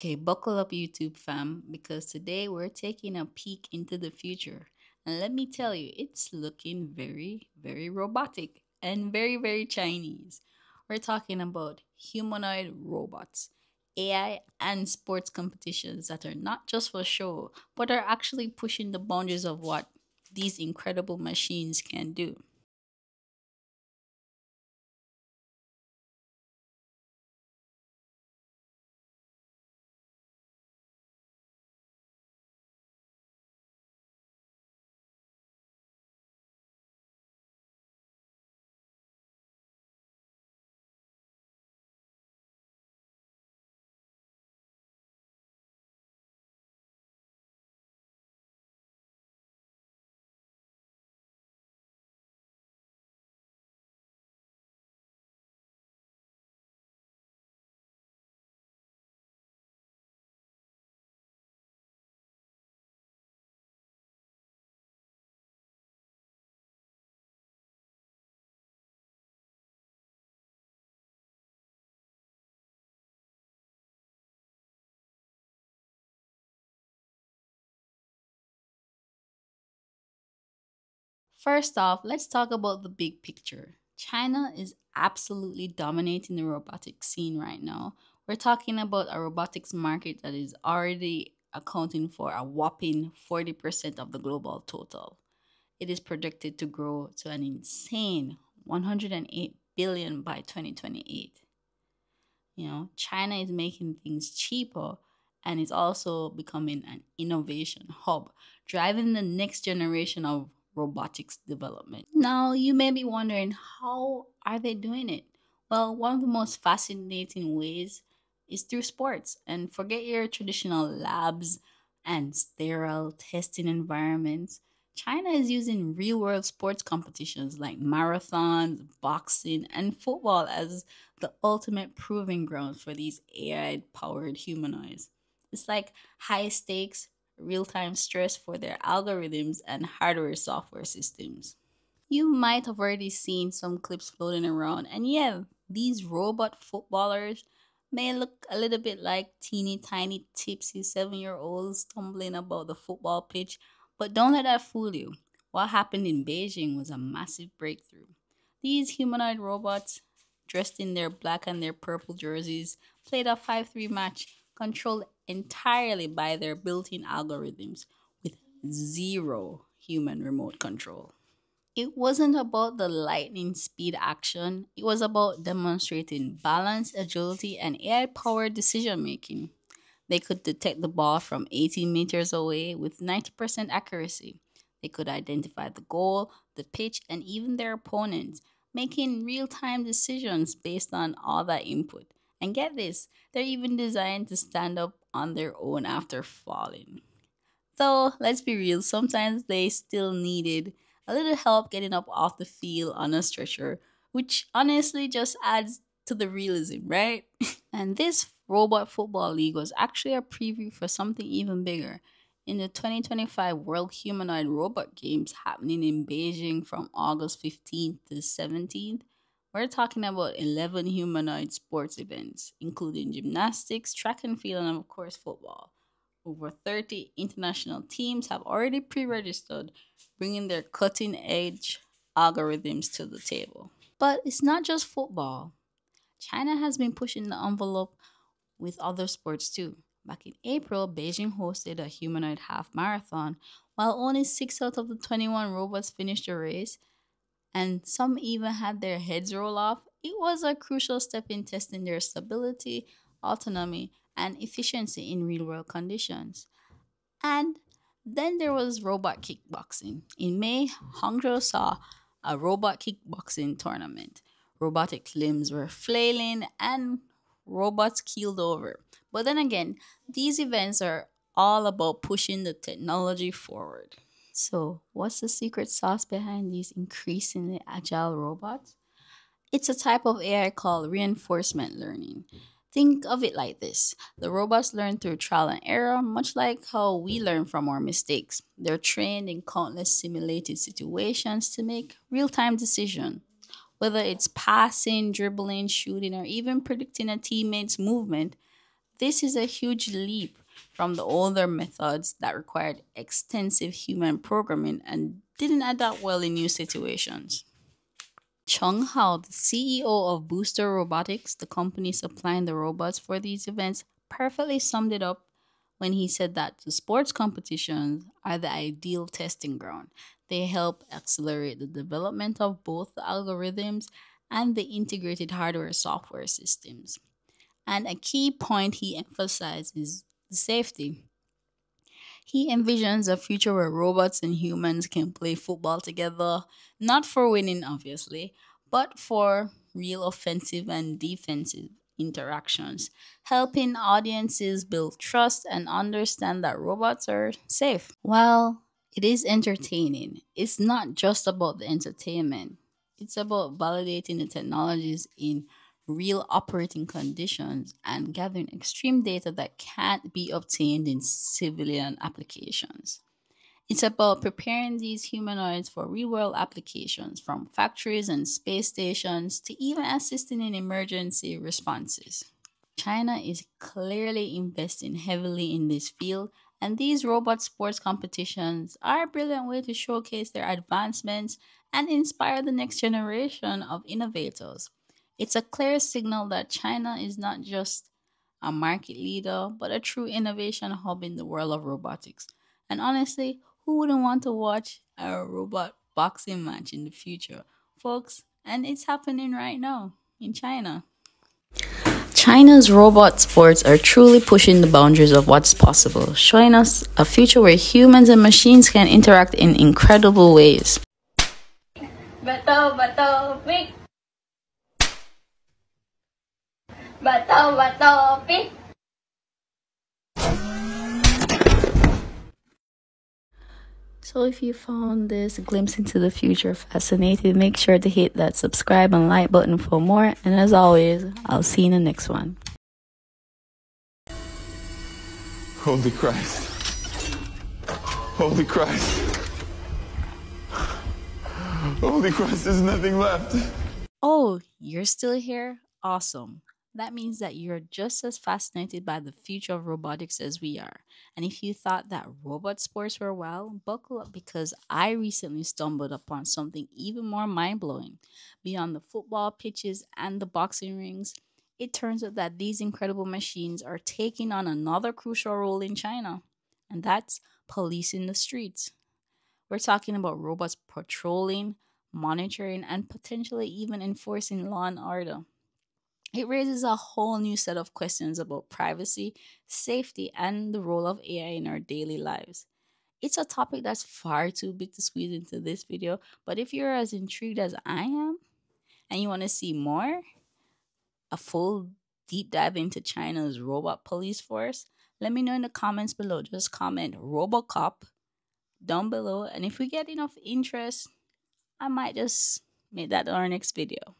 Okay, buckle up, YouTube fam, because today we're taking a peek into the future. And let me tell you, it's looking very, very robotic and very, very Chinese. We're talking about humanoid robots, AI, and sports competitions that are not just for show, but are actually pushing the boundaries of what these incredible machines can do. First off, let's talk about the big picture. China is absolutely dominating the robotics scene right now. We're talking about a robotics market that is already accounting for a whopping 40% of the global total. It is projected to grow to an insane 108 billion by 2028. You know, China is making things cheaper and is also becoming an innovation hub, driving the next generation of robotics development. Now, you may be wondering how are they doing it? Well, one of the most fascinating ways is through sports. And forget your traditional labs and sterile testing environments. China is using real world sports competitions like marathons, boxing, and football as the ultimate proving ground for these AI powered humanoids. It's like high stakes, real time stress for their algorithms and hardware software systems. You might have already seen some clips floating around, and yeah, these robot footballers may look a little bit like teeny tiny tipsy seven year olds stumbling about the football pitch, but don't let that fool you. What happened in Beijing was a massive breakthrough. These humanoid robots, dressed in their black and their purple jerseys, played a 5 3 match controlled entirely by their built in algorithms with zero human remote control. It wasn't about the lightning speed action, it was about demonstrating balance, agility, and AI powered decision making. They could detect the ball from 18 meters away with 90% accuracy. They could identify the goal, the pitch, and even their opponents, making real time decisions based on all that input. And get this, they're even designed to stand up on their own after falling. Though, let's be real, sometimes they still needed a little help getting up off the field on a stretcher, which honestly just adds to the realism, right? and this Robot Football League was actually a preview for something even bigger. In the 2025 World Humanoid Robot Games happening in Beijing from August 15th to 17th, we're talking about 11 humanoid sports events, including gymnastics, track and field, and of course, football. Over 30 international teams have already pre registered, bringing their cutting edge algorithms to the table. But it's not just football. China has been pushing the envelope with other sports too. Back in April, Beijing hosted a humanoid half marathon. While only six out of the 21 robots finished the race, and some even had their heads roll off, it was a crucial step in testing their stability, autonomy, and efficiency in real world conditions. And then there was robot kickboxing. In May, Hangzhou saw a robot kickboxing tournament. Robotic limbs were flailing and robots keeled over. But then again, these events are all about pushing the technology forward. So, what's the secret sauce behind these increasingly agile robots? It's a type of AI called reinforcement learning. Think of it like this the robots learn through trial and error, much like how we learn from our mistakes. They're trained in countless simulated situations to make real time decisions. Whether it's passing, dribbling, shooting, or even predicting a teammate's movement, This is a huge leap from the older methods that required extensive human programming and didn't adapt well in new situations. Cheng Hao, the CEO of Booster Robotics, the company supplying the robots for these events, perfectly summed it up when he said that the sports competitions are the ideal testing ground. They help accelerate the development of both the algorithms and the integrated hardware software systems. And a key point he emphasizes is safety. He envisions a future where robots and humans can play football together, not for winning, obviously, but for real offensive and defensive interactions, helping audiences build trust and understand that robots are safe. While it is entertaining, it's not just about the entertainment, it's about validating the technologies in real operating conditions and gathering extreme data that can't be obtained in civilian applications. It's about preparing these humanoids for real world applications from factories and space stations to even assisting in emergency responses. China is clearly investing heavily in this field, and these robot sports competitions are a brilliant way to showcase their advancements and inspire the next generation of innovators. It's a clear signal that China is not just a market leader, but a true innovation hub in the world of robotics. And honestly, who wouldn't want to watch a robot boxing match in the future, folks? And it's happening right now in China. China's robot sports are truly pushing the boundaries of what's possible, showing us a future where humans and machines can interact in incredible ways. Betul, betul, Pik. Betul, betul, Pik. So if you found this glimpse into the future fascinating, make sure to hit that subscribe and like button for more. And as always, I'll see you in the next one. Holy Christ. Holy Christ. Holy Christ, there's nothing left. Oh, you're still here? Awesome that means that you're just as fascinated by the future of robotics as we are. And if you thought that robot sports were well, buckle up because I recently stumbled upon something even more mind blowing. Beyond the football pitches and the boxing rings, it turns out that these incredible machines are taking on another crucial role in China, and that's policing the streets. We're talking about robots patrolling, monitoring, and potentially even enforcing law and order it raises a whole new set of questions about privacy, safety, and the role of AI in our daily lives. It's a topic that's far too big to squeeze into this video, but if you're as intrigued as I am and you want to see more, a full deep dive into China's robot police force, let me know in the comments below. Just comment Robocop down below, and if we get enough interest, I might just make that our next video.